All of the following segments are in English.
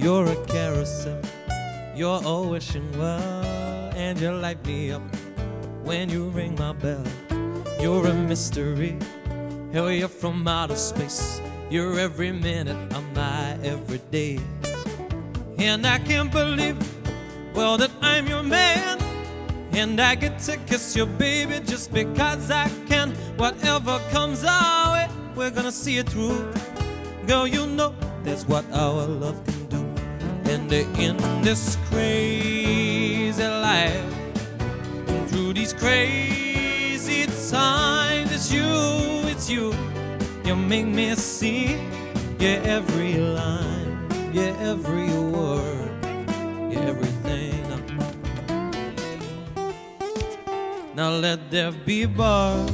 You're a carousel, you're all wishing well, and you light me up when you ring my bell. You're a mystery, hell, you're from outer space. You're every minute of my everyday. And I can't believe, well, that I'm your man. And I get to kiss your baby just because I can. Whatever comes our way, we're gonna see it through. Girl, you know that's what our love And in this crazy life, through these crazy times, it's you, it's you. You make me see yeah, every line, yeah, every word, yeah, everything. Now let there be bars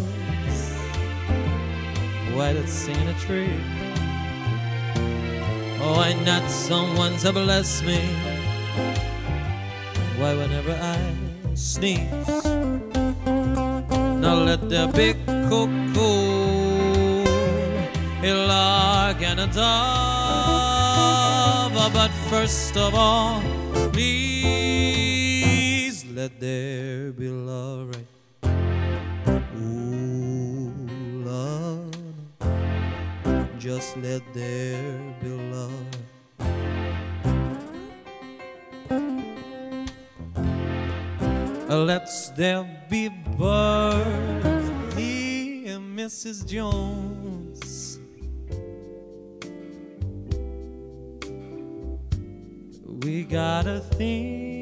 Why that sing a tree Oh, why not someone to bless me Why whenever I sneeze Now let there be cuckoo A lark and a dove. But first of all, please let there be love right? Ooh, just let there be love. Let's there be Bertie and Mrs. Jones. We got a thing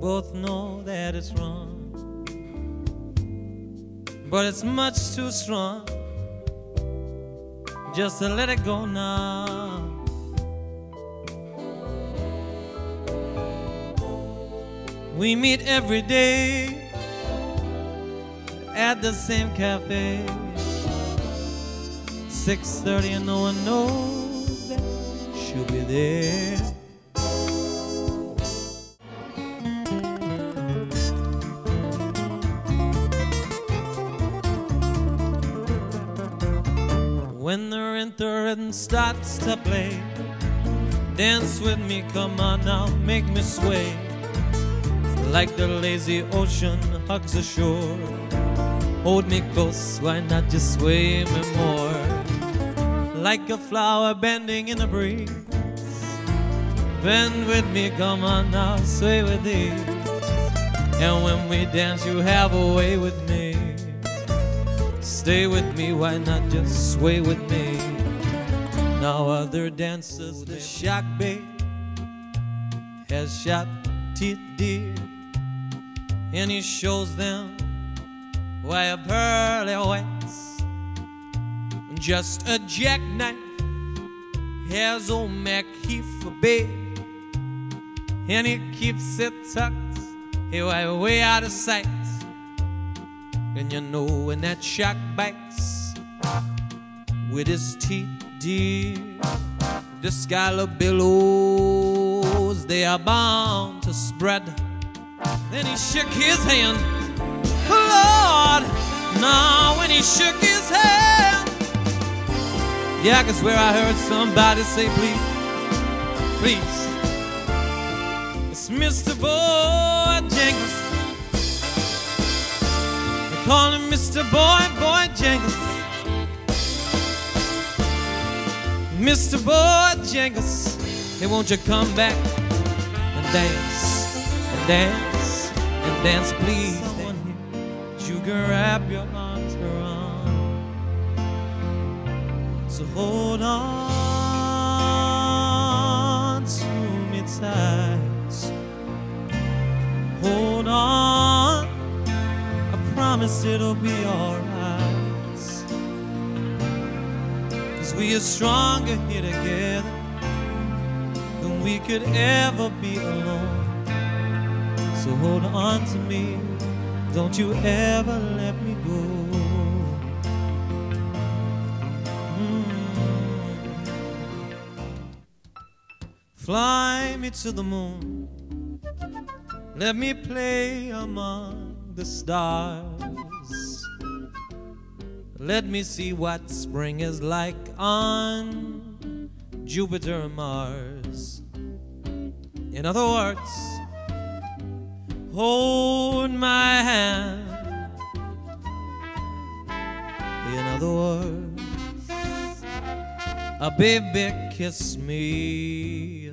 Both know that it's wrong, but it's much too strong just to let it go now. We meet every day at the same cafe. 6:30 and no one knows that she'll be there. When the rhythm starts to play, dance with me, come on now, make me sway. Like the lazy ocean hugs the shore. Hold me close, why not just sway me more? Like a flower bending in the breeze. Bend with me, come on now, sway with these. And when we dance, you have a way with me. Stay with me, why not just sway with me? Now other dancers, the shock babe has shot teeth dear, and he shows them why a pearly whites just a jackknife has old Mac Heath for babe, and he keeps it tucked away way out of sight. And you know when that shark bites with his teeth, dear, the scallop billows they are bound to spread. Then he shook his hand, Lord. Now when he shook his hand, yeah, I can swear I heard somebody say, please, please. It's Mr. Bojangles. Call him Mr. Boy Bojangles. Mr. Bojangles, hey, won't you come back and dance, and dance, and dance, please? Someone here, you can wrap your arms around. So hold on it'll be alright. Cause we are stronger here together than we could ever be alone. So hold on to me, don't you ever let me go. Mm. Fly me to the moon, let me play among the stars. Let me see what spring is like on Jupiter and Mars. In other words, hold my hand. In other words, a baby kiss me.